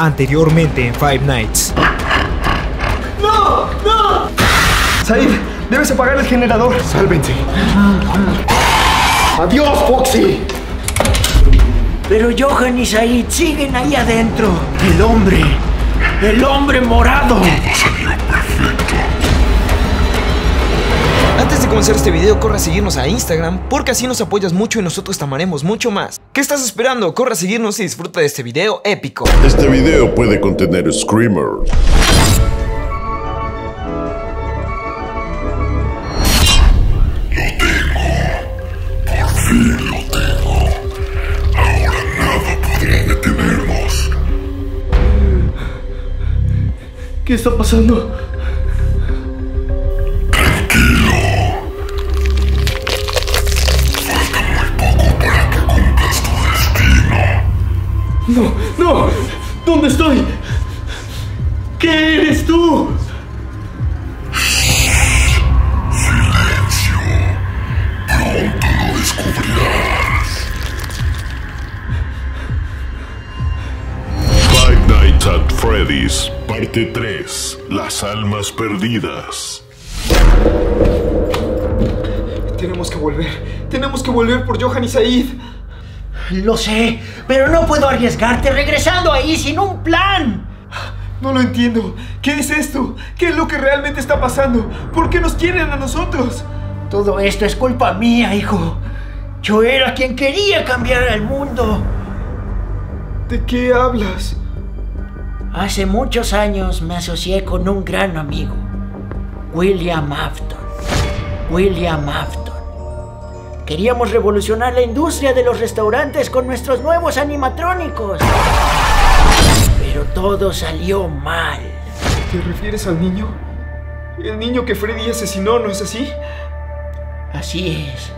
Anteriormente en Five Nights. ¡No! ¡No! Said, debes apagar el generador. Sálvense. Adiós, Foxy. Pero Johan y Said siguen ahí adentro. El hombre. El hombre morado. Antes de comenzar este video, corre a seguirnos a Instagram porque así nos apoyas mucho y nosotros te amaremos mucho más. ¿Qué estás esperando? Corre a seguirnos y disfruta de este video épico. Este video puede contener screamers. Por fin lo tengo. Ahora nada podrá detenernos. ¿Qué está pasando? Freddy's, parte 3. Las almas perdidas. Tenemos que volver. Tenemos que volver por Johan y Said. Lo sé, pero no puedo arriesgarte regresando ahí sin un plan. No lo entiendo. ¿Qué es esto? ¿Qué es lo que realmente está pasando? ¿Por qué nos quieren a nosotros? Todo esto es culpa mía, hijo. Yo era quien quería cambiar el mundo. ¿De qué hablas? Hace muchos años me asocié con un gran amigo, William Afton. William Afton. Queríamos revolucionar la industria de los restaurantes con nuestros nuevos animatrónicos. Pero todo salió mal. ¿Te refieres al niño? El niño que Freddy asesinó, ¿no es así? Así es.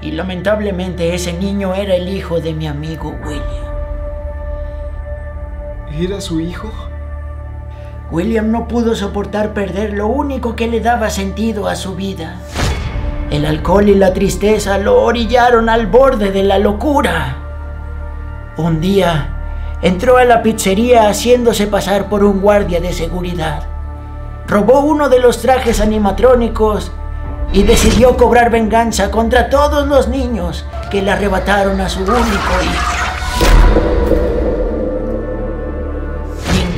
Y lamentablemente ese niño era el hijo de mi amigo William. ¿Era su hijo? William no pudo soportar perder lo único que le daba sentido a su vida. El alcohol y la tristeza lo orillaron al borde de la locura. Un día entró a la pizzería haciéndose pasar por un guardia de seguridad. Robó uno de los trajes animatrónicos y decidió cobrar venganza contra todos los niños que le arrebataron a su único hijo.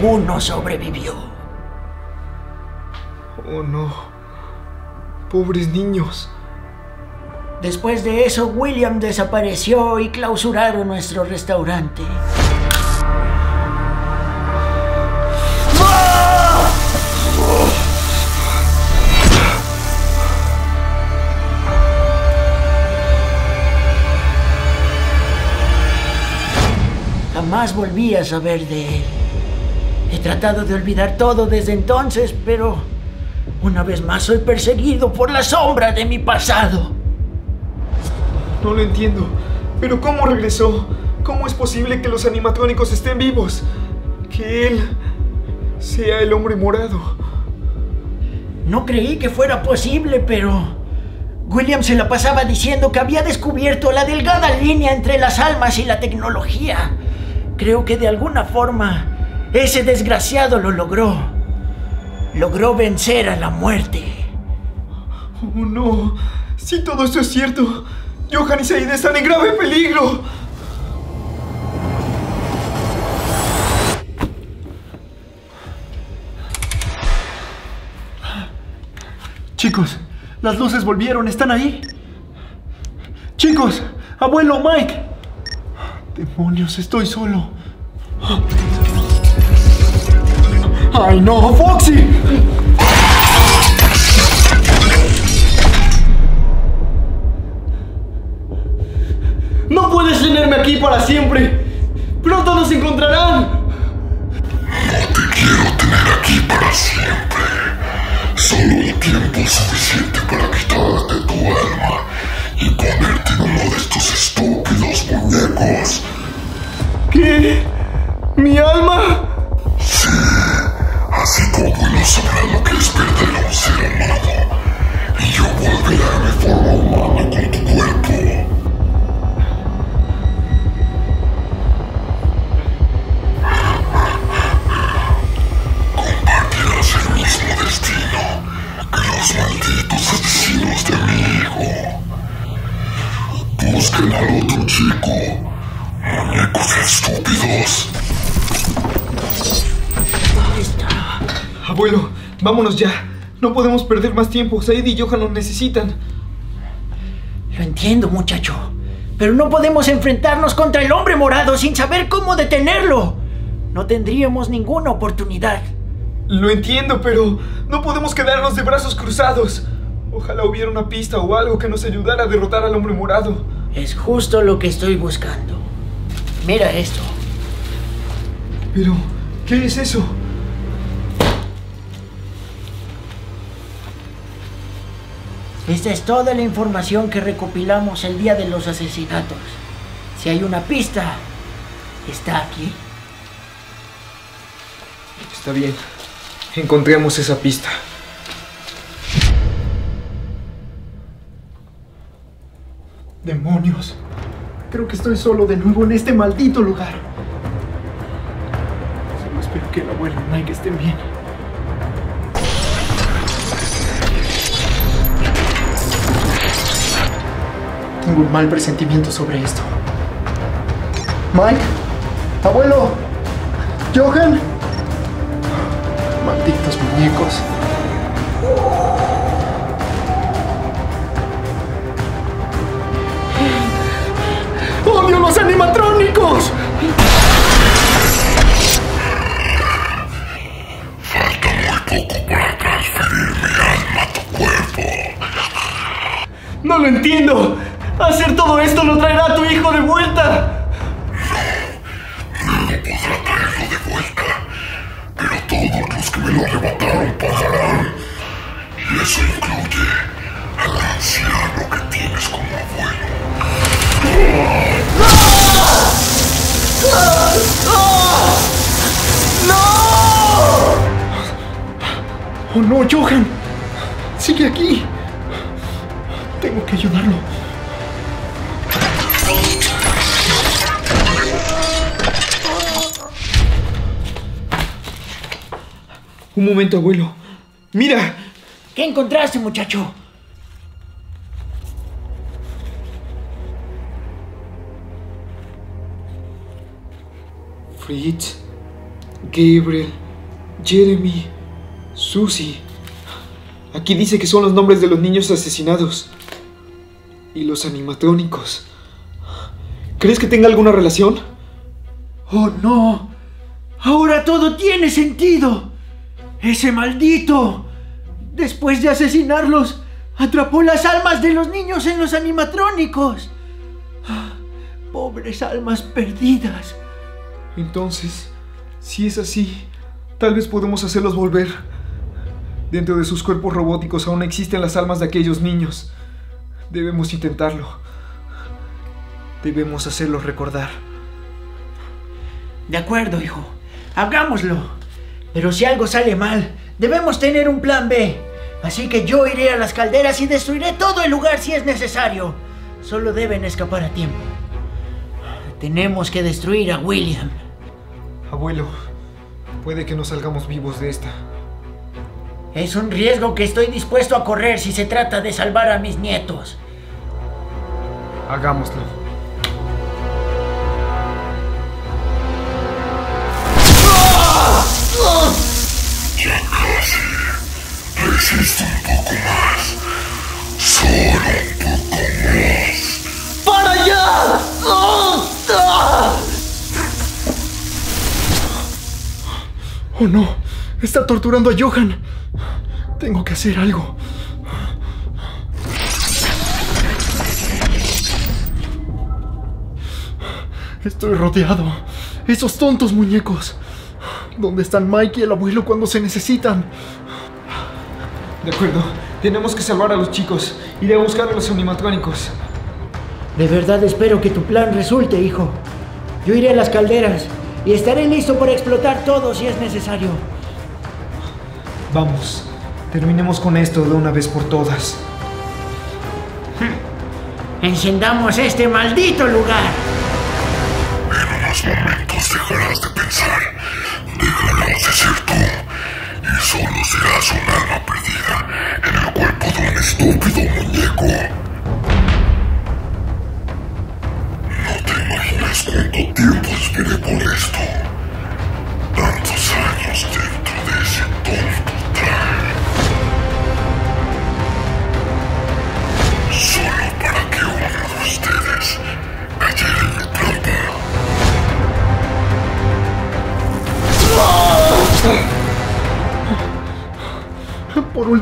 Ninguno sobrevivió. Oh no. Pobres niños. Después de eso, William desapareció y clausuraron nuestro restaurante. Jamás volví a saber de él. He tratado de olvidar todo desde entonces, pero una vez más soy perseguido por la sombra de mi pasado. No lo entiendo. ¿Pero cómo regresó? ¿Cómo es posible que los animatrónicos estén vivos? Que él sea el hombre morado. No creí que fuera posible, pero William se la pasaba diciendo que había descubierto la delgada línea entre las almas y la tecnología. Creo que de alguna forma ese desgraciado lo logró. Logró vencer a la muerte. Oh no. Si todo esto es cierto, Johan y Said están en grave peligro. Chicos, las luces volvieron, ¿están ahí? Chicos, abuelo Mike. Demonios, estoy solo. ¡Ay no, Foxy! ¡No puedes tenerme aquí para siempre! ¡Pronto nos encontrarán! No te quiero tener aquí para siempre. Solo el tiempo suficiente para quitarte tu alma y ponerte en uno de estos estúpidos muñecos. ¿Qué? ¿Mi alma? Sí, así todo mundo sabrá lo que es perder a un ser amado. Y yo volveré a mi forma humana con tu cuerpo. Vámonos ya. No podemos perder más tiempo. Said y Johan nos necesitan. Lo entiendo, muchacho. Pero no podemos enfrentarnos contra el hombre morado sin saber cómo detenerlo. No tendríamos ninguna oportunidad. Lo entiendo, pero no podemos quedarnos de brazos cruzados. Ojalá hubiera una pista o algo que nos ayudara a derrotar al hombre morado. Es justo lo que estoy buscando. Mira esto. Pero, ¿qué es eso? Esta es toda la información que recopilamos el día de los asesinatos. Si hay una pista, está aquí. Está bien. Encontremos esa pista. ¡Demonios! Creo que estoy solo de nuevo en este maldito lugar. Solo espero que el abuelo y Mike estén bien. Tengo un mal presentimiento sobre esto. Mike, abuelo, Johan. Malditos muñecos. ¡Oh no, Johan! ¡Sigue aquí! Tengo que ayudarlo. Un momento, abuelo. ¡Mira! ¿Qué encontraste, muchacho? Fritz, Gabriel, Jeremy, Susie. Aquí dice que son los nombres de los niños asesinados. Y los animatrónicos. ¿Crees que tenga alguna relación? ¡Oh, no! Ahora todo tiene sentido. Ese maldito, después de asesinarlos, atrapó las almas de los niños en los animatrónicos. Ah, Pobres almas perdidas. Entonces, si es así, tal vez podemos hacerlos volver. Dentro de sus cuerpos robóticos aún existen las almas de aquellos niños. Debemos intentarlo. Debemos hacerlos recordar. De acuerdo, hijo. Hagámoslo. Pero si algo sale mal, debemos tener un plan B. Así que yo iré a las calderas y destruiré todo el lugar si es necesario. Solo deben escapar a tiempo. Tenemos que destruir a William. Abuelo, puede que no salgamos vivos de esta. Es un riesgo que estoy dispuesto a correr si se trata de salvar a mis nietos. Hagámoslo. Ya casi. Resiste un poco más. Solo un poco más. ¡Para allá! Oh no, está torturando a Johan. Tengo que hacer algo. Estoy rodeado. Esos tontos muñecos. ¿Dónde están Mike y el abuelo cuando se necesitan? De acuerdo, tenemos que salvar a los chicos. Iré a buscar a los animatrónicos. De verdad espero que tu plan resulte, hijo. Yo iré a las calderas y estaré listo para explotar todo si es necesario. Vamos, terminemos con esto de una vez por todas. Encendamos este maldito lugar. En unos momentos dejarás de pensar. Dejarás de ser tú. Y solo serás un alma perdida en el cuerpo de un estúpido muñeco. No te imaginas cuánto tiempo esperé por esto.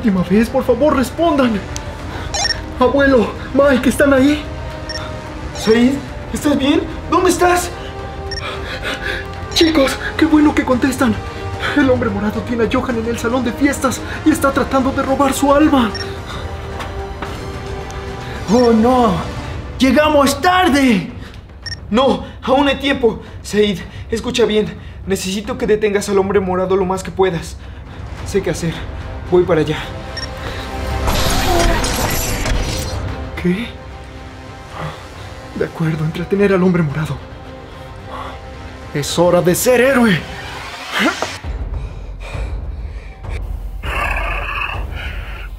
Última vez, por favor, respondan. Abuelo, Mike, ¿están ahí? Said, ¿estás bien? ¿Dónde estás? Chicos, qué bueno que contestan. El hombre morado tiene a Johan en el salón de fiestas y está tratando de robar su alma. ¡Oh no! ¡Llegamos tarde! No, aún hay tiempo. Said, escucha bien. Necesito que detengas al hombre morado lo más que puedas. Sé qué hacer. Voy para allá. ¿Qué? De acuerdo, entretener al hombre morado. Es hora de ser héroe.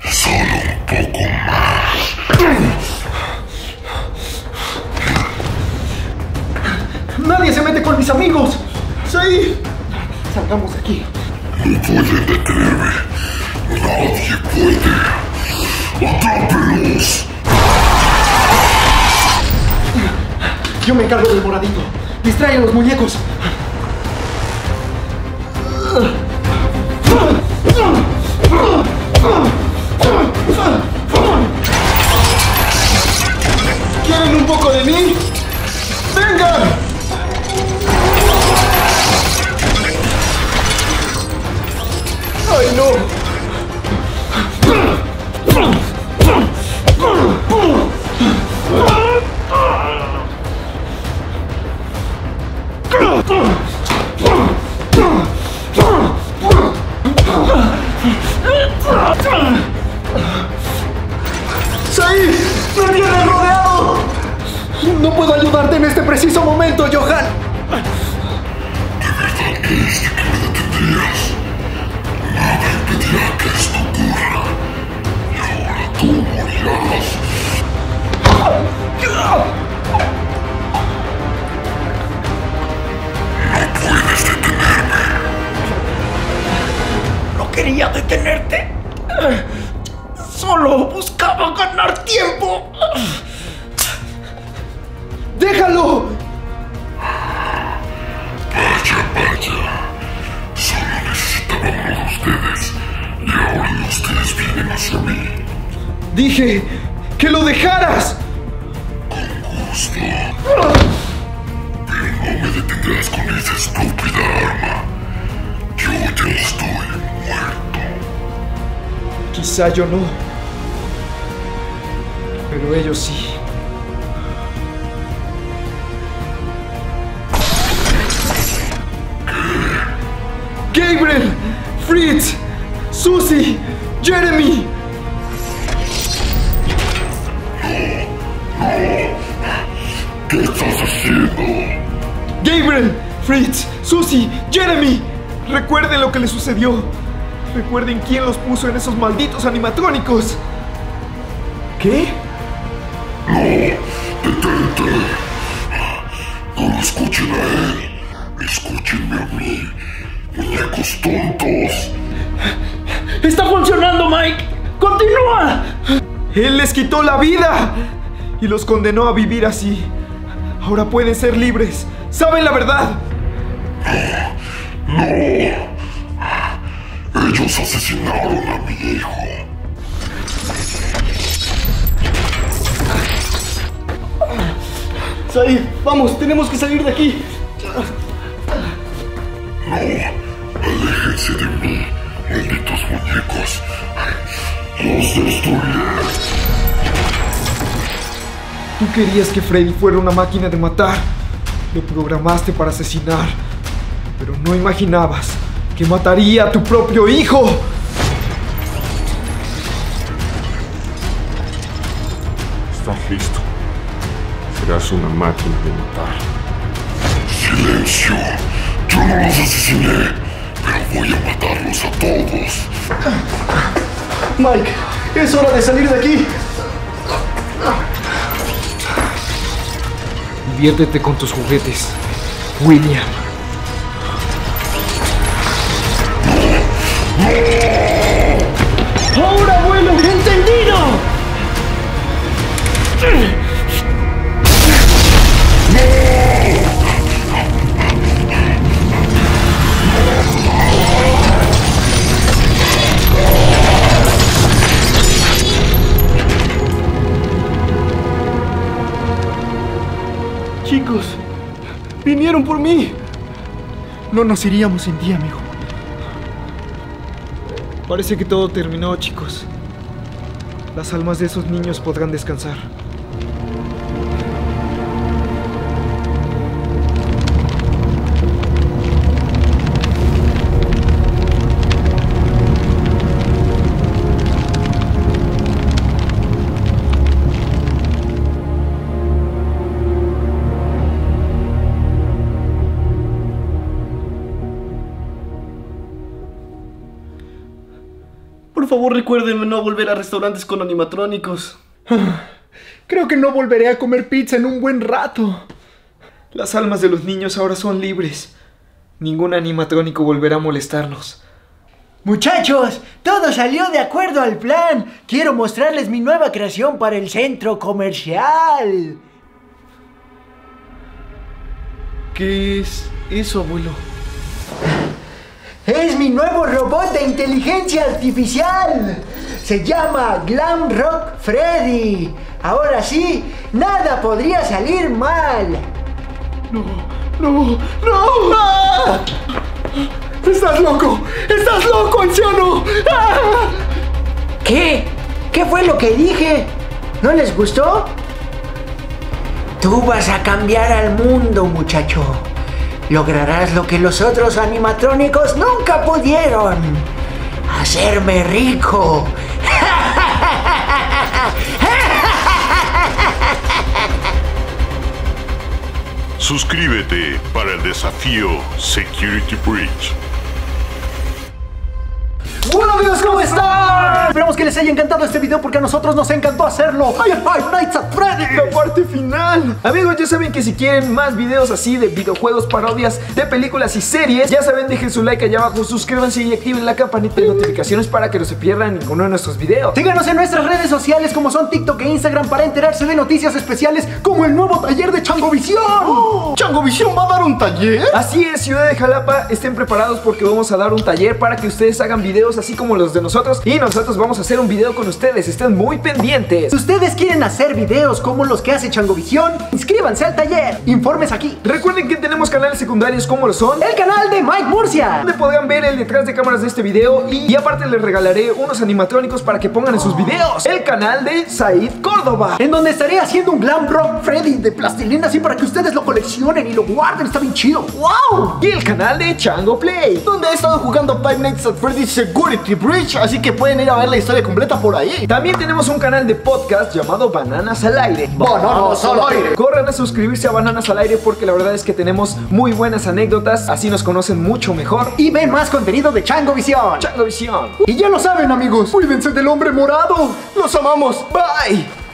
Solo un poco más. ¡Nadie se mete con mis amigos! ¡Sí! Salgamos de aquí. No pueden detenerme. Nadie puede. ¡Atrápelos! Yo me encargo del moradito. Distrae los muñecos. Yes. Con esa estúpida arma. Yo ya estoy muerto. Quizá yo no. Pero ellos sí. Gabriel, Fritz, Susie, Jeremy. ¿Qué estás haciendo? Gabriel, Fritz, Susie, Jeremy. Recuerden lo que les sucedió. Recuerden quién los puso en esos malditos animatrónicos. ¿Qué? No lo escuchen a él. Escúchenme a mí. Muñecos tontos. ¡Está funcionando, Mike! ¡Continúa! Él les quitó la vida y los condenó a vivir así. Ahora pueden ser libres. ¿Saben la verdad? Ellos asesinaron a mi hijo. Said, vamos, tenemos que salir de aquí. Aléjense de mí, malditos muñecos. Los destruiré. Tú querías que Freddy fuera una máquina de matar. Lo programaste para asesinar. Pero no imaginabas que mataría a tu propio hijo. Estás listo. Serás una máquina de matar. Silencio. Yo no los asesiné, pero voy a matarlos a todos. Mike, es hora de salir de aquí. Diviértete con tus juguetes, William. Vinieron por mí. No nos iríamos en día, amigo. Parece que todo terminó, chicos. Las almas de esos niños podrán descansar. Por favor, recuérdenme no volver a restaurantes con animatrónicos. Creo que no volveré a comer pizza en un buen rato. Las almas de los niños ahora son libres. Ningún animatrónico volverá a molestarnos. Muchachos, todo salió de acuerdo al plan. Quiero mostrarles mi nueva creación para el centro comercial. ¿Qué es eso, abuelo? Es mi nuevo robot de inteligencia artificial. Se llama Glam Rock Freddy. Ahora sí, nada podría salir mal. No, no, no. ¡Ah! ¡Estás loco! ¡Estás loco, anciano! ¡Ah! ¿Qué? ¿Qué fue lo que dije? ¿No les gustó? Tú vas a cambiar al mundo, muchacho. Lograrás lo que los otros animatrónicos nunca pudieron. Hacerme rico. Suscríbete para el desafío Security Breach. Hola amigos, ¿cómo están? Esperamos que les haya encantado este video porque a nosotros nos encantó hacerlo. ¡Hay Five Nights at Freddy's! La parte final. Amigos, ya saben que si quieren más videos así de videojuegos, parodias de películas y series, ya saben, dejen su like allá abajo, suscríbanse y activen la campanita de notificaciones para que no se pierdan ninguno de nuestros videos. Síganos en nuestras redes sociales como son TikTok e Instagram para enterarse de noticias especiales como el nuevo taller de Changovisión. ¿Changovisión va a dar un taller? Así es, Ciudad de Jalapa, estén preparados porque vamos a dar un taller para que ustedes hagan videos así como los de nosotros y nosotros vamos a hacer un video con ustedes, estén muy pendientes. Si ustedes quieren hacer videos como los que hace Changovisión, inscríbanse al taller. Informes aquí. Recuerden que tenemos canales secundarios como lo son El canal de Mike Murcia. donde podrán ver el detrás de cámaras de este video y, y aparte les regalaré unos animatrónicos para que pongan en sus videos. El canal de Said Córdoba. En donde estaré haciendo un glam rock Freddy de plastilina así para que ustedes lo coleccionen y lo guarden. Está bien chido. ¡Wow! Y el canal de Chango Play. Donde he estado jugando Five Nights at Freddy's Security Así que pueden ir a ver la historia completa por ahí. También tenemos un canal de podcast llamado Bananas al Aire. ¡Bananas al aire! Corran a suscribirse a Bananas al Aire porque la verdad es que tenemos muy buenas anécdotas, así nos conocen mucho mejor. Y ven más contenido de Chango Visión. Chango Visión. Y ya lo saben, amigos. Cuídense del hombre morado. Los amamos. Bye.